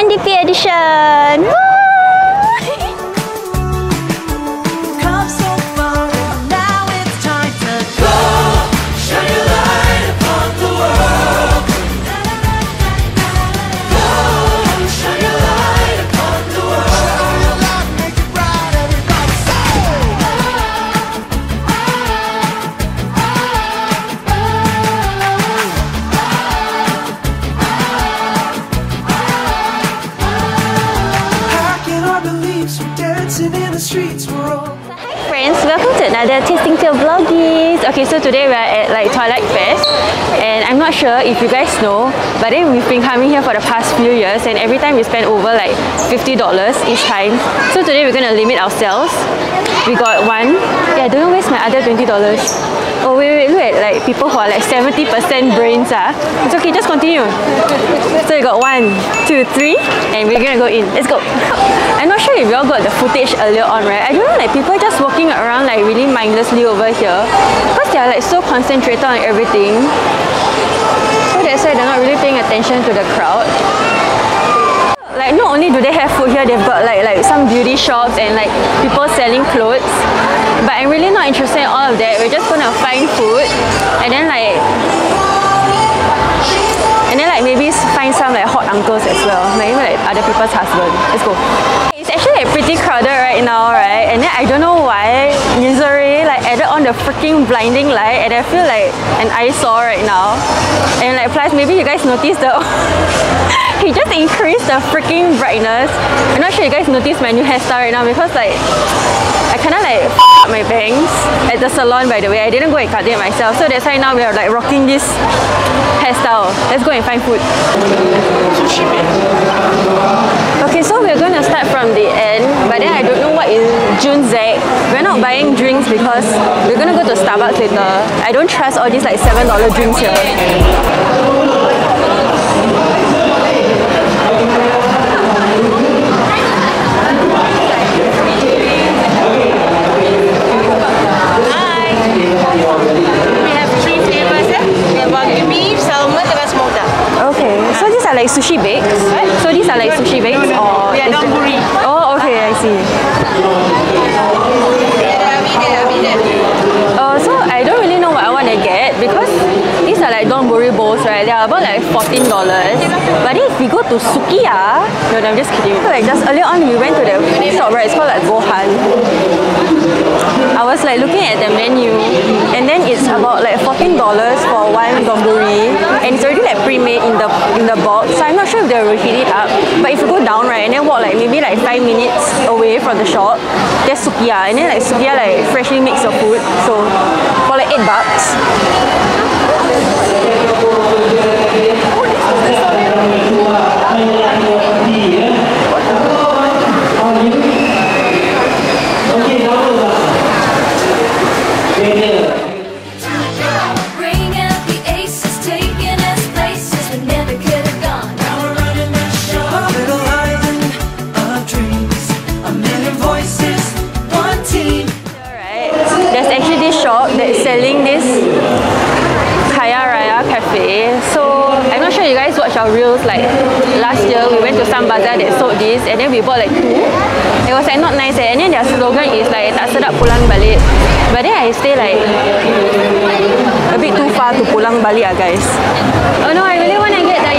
NDP edition. Woo! Welcome to another Tasting Tales Vloggies. Okay, so today we are at like Twilight Fest and I'm not sure if you guys know, but then we've been coming here for the past few years and every time we spend over like $50 each time. So today we're gonna limit ourselves. We got one. Yeah, don't where's my other $20. Oh wait, wait, look at like people who are like 70% brains ah. It's okay, just continue. So we got one, two, three, and we're gonna go in. Let's go. I'm not sure if y'all got the footage earlier on, right? I don't know, like people just walking around like really mindlessly over here because they are like so concentrated on everything. So that's why they're not really paying attention to the crowd. Like not only do they have food here, they've got like like some beauty shops and like people selling clothes. But I'm really not interested in all of that. We're just gonna find food and then like and then like maybe find some like hot uncles as well. Maybe like other people's husband. Let's go. It's actually like, pretty crowded right now, right? And then I don't know why Misery like added on the freaking blinding light and I feel like an eyesore right now. And like plus maybe you guys noticed the he just increased the freaking brightness. I'm not sure you guys noticed my new hairstyle right now because like I kind of like up my bangs at the salon by the way. I didn't go and cut it myself. So that's why now we are like rocking this hairstyle. Let's go and find food. Okay, so we're going to start from the end, but then I don't know what is Junzek. We're not buying drinks because we're going to go to Starbucks later. I don't trust all these like $7 drinks here. Bowls, right? They are about like fourteen dollars. But then if we go to Sukiya, ah, no, no, I'm just kidding. Like just earlier on, we went to the shop, right? It's called like Gohan. I was like looking at the menu, and then it's about like fourteen dollars for one donburi, and it's already like pre-made in the in the box. So I'm not sure if they will heat it up. But if you go down right, and then walk like maybe like five minutes away from the shop, there's Sukiya, and then like Sukiya like freshly makes your food. So selling this Kaya Raya Cafe. So I'm not sure you guys watched our reels like last year. We went to some bazaar that sold this and then we bought like two. It was like not nice eh. and then their slogan is like tak sedap pulang balik. But then I stay like a bit too far to pulang balik ah guys. Oh no, I really want to get the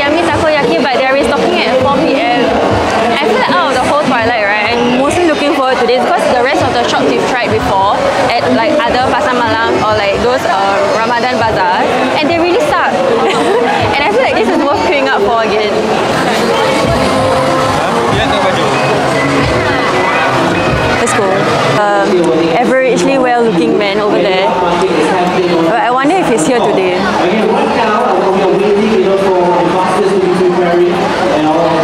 Um, averagely well-looking man over there. But I wonder if he's here today.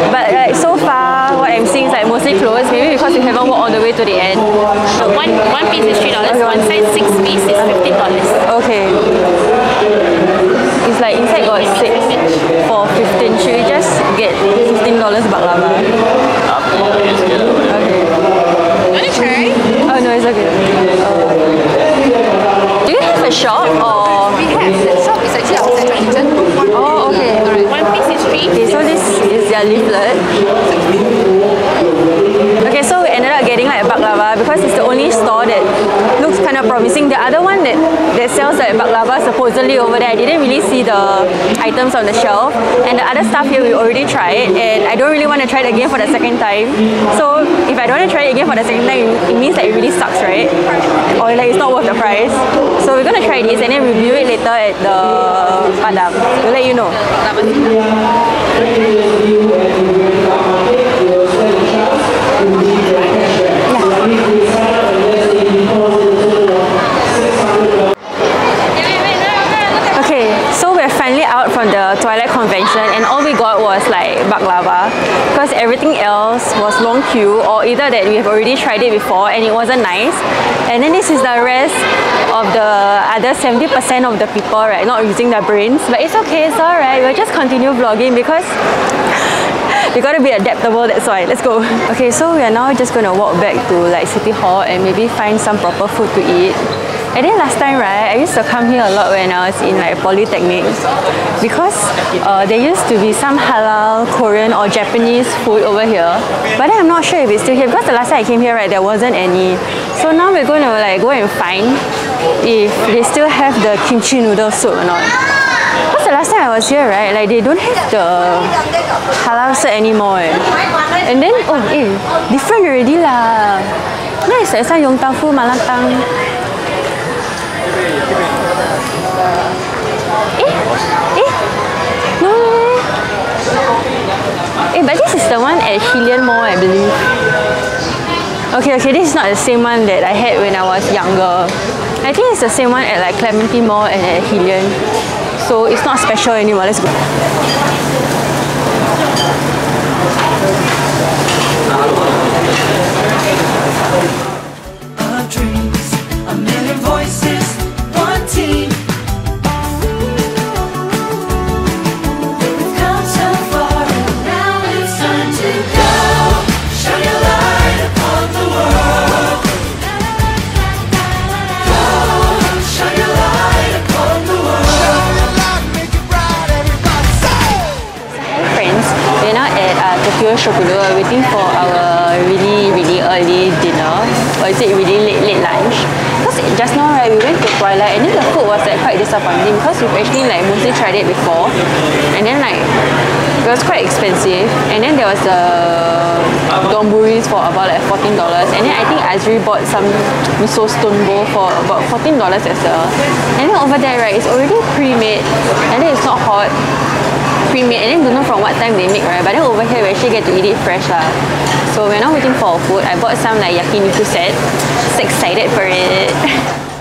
But like so far, what I'm seeing is like mostly closed. Maybe because we haven't walked all the way to the end. One one piece is three dollars. One size six piece is fifteen dollars. Okay. It's like inside got six for 15. Should we just get $15 baklava? Okay. Wanna try? Oh no, it's okay. Uh, do you have a shop or? We have the shop is actually outside Huntington. Oh, okay. One piece is free. Okay, so this is their leaflet. Okay, so we ended up getting like baklava because it's the only store that looks kind of promising. The other one that, that sells like baklava supposedly over there, I didn't really see the items on the shelf. And the other stuff here we already tried and I don't really want to try it again for the second time. So if I don't want to try it again for the second time, it means that it really sucks, right? Or like it's not worth the price. So we're gonna try this and then review it later at the Padang. We'll let you know. And all we got was like baklava because everything else was long queue or either that we have already tried it before and it wasn't nice. And then this is the rest of the other 70% of the people, right, not using their brains. But it's okay, it's alright. We'll just continue vlogging because we gotta be adaptable, that's why. Let's go. Okay, so we are now just gonna walk back to like City Hall and maybe find some proper food to eat. And then last time, right, I used to come here a lot when I was in like polytechnic because uh, there used to be some halal Korean or Japanese food over here. But then I'm not sure if it's still here because the last time I came here, right, there wasn't any. So now we're going to like go and find if they still have the kimchi noodle soup or not. Because the last time I was here, right, like they don't have the halal set anymore. Eh. And then, oh, eh, different already lah. It's like some yong tau fu, malatang. Eh, eh, no. Eh, but this is the one at Hillion Mall, I believe. Okay, okay, this is not the same one that I had when I was younger. I think it's the same one at like Clementi Mall and at Hillion. So it's not special anymore. Let's go. Or is it really late, late lunch? Because just now, right, we went to Twilight and then the food was like quite disappointing because we've actually like mostly tried it before. And then like, it was quite expensive. And then there was the donburis for about like $14. And then I think Azri bought some miso stone bowl for about $14 as well. And then over there, right, it's already pre-made. And then it's not hot pre-made and then don't know from what time they make right? But then over here we actually get to eat it fresh lah. So we're now waiting for our food. I bought some like yakiniku set. So excited for it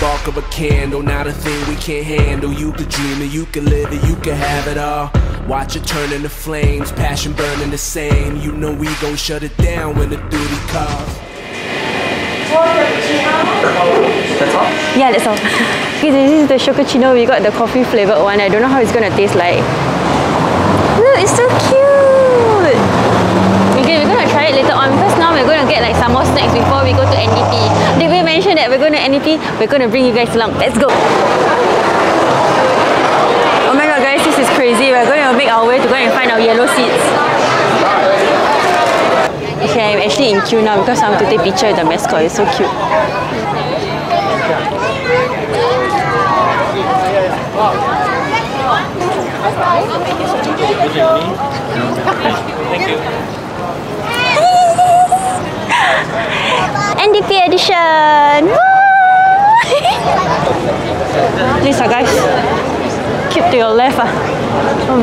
spark of a candle, not a thing we can't handle. You could dream it, you could live it, you could have it all. Watch it turn into flames, passion burning the same. You know we gon' shut it down when the duty calls. yeah that's all okay this is the chocochino we got the coffee flavoured one I don't know how it's gonna taste like look it's so cute later on because now we're gonna get like some more snacks before we go to NDP did we mention that we're going to NDP we're gonna bring you guys along let's go Oh my god guys, this is crazy. We're going to make our way to go and find our yellow seats. Okay, I'm actually in queue now because I want to take picture with the mascot. It's so cute. NDP edition! Lisa guys, keep to your left ah.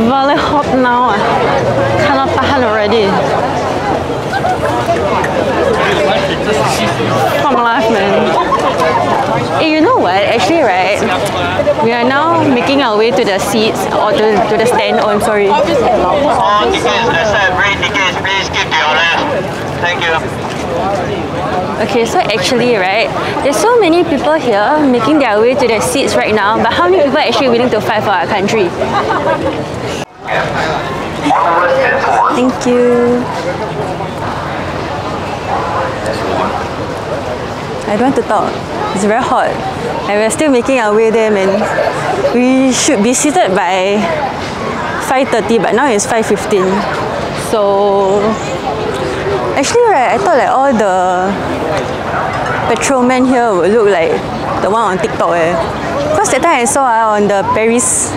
Very hot now ah. Cannot tahan already. Come life man. Hey, you know what? Actually, right, we are now making our way to the seats or to, to the stand. Oh, I'm sorry. All let's have tickets, please keep to your left. Thank you. Okay, so actually, right, there's so many people here making their way to their seats right now, but how many people are actually willing to fight for our country? Thank you. I don't want to talk. It's very hot. And we're still making our way there, man. We should be seated by 5.30, but now it's 5.15. So, actually, right, I thought like all the patrolmen here would look like the one on TikTok. Eh. Because that time I saw ah, on the Paris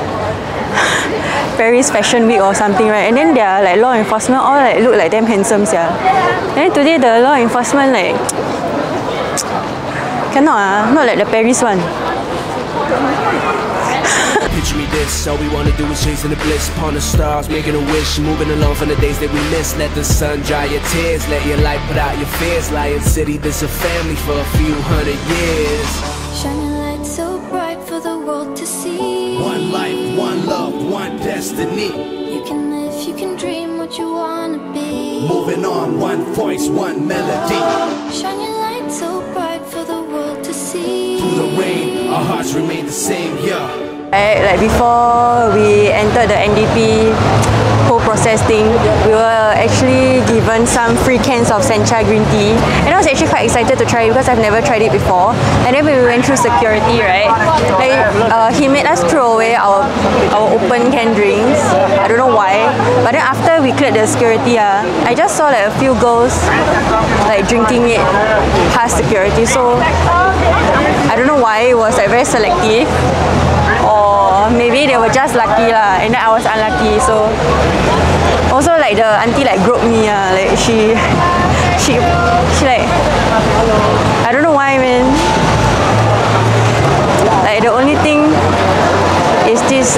Paris Fashion Week or something, right? And then their like law enforcement all like look like them handsome, yeah. And then today the law enforcement like cannot ah, not like the Paris one. Picture me this, all we wanna do is chasing the bliss upon the stars, making a wish, moving along from the days that we miss. Let the sun dry your tears, let your light put out your fears. Lion City, this a family for a few hundred years. Shine your light so bright for the world to see. One life, one love, one destiny. You can live, you can dream what you wanna be. Moving on, one voice, one melody. Shine your light so bright for the world to see. Through the rain, our hearts remain the same, yeah. Like before we entered the NDP whole process thing, we were actually given some free cans of Sencha green tea, and I was actually quite excited to try it because I've never tried it before. And then when we went through security, right, like uh, he made us throw away our our open can drinks. I don't know why, but then after we cleared the security, uh, I just saw like a few girls like drinking it past security. So I don't know why it was like very selective or maybe they were just lucky lah. And then I was unlucky so also like the auntie like groped me ah like she she she like I don't know why man. Like the only thing is this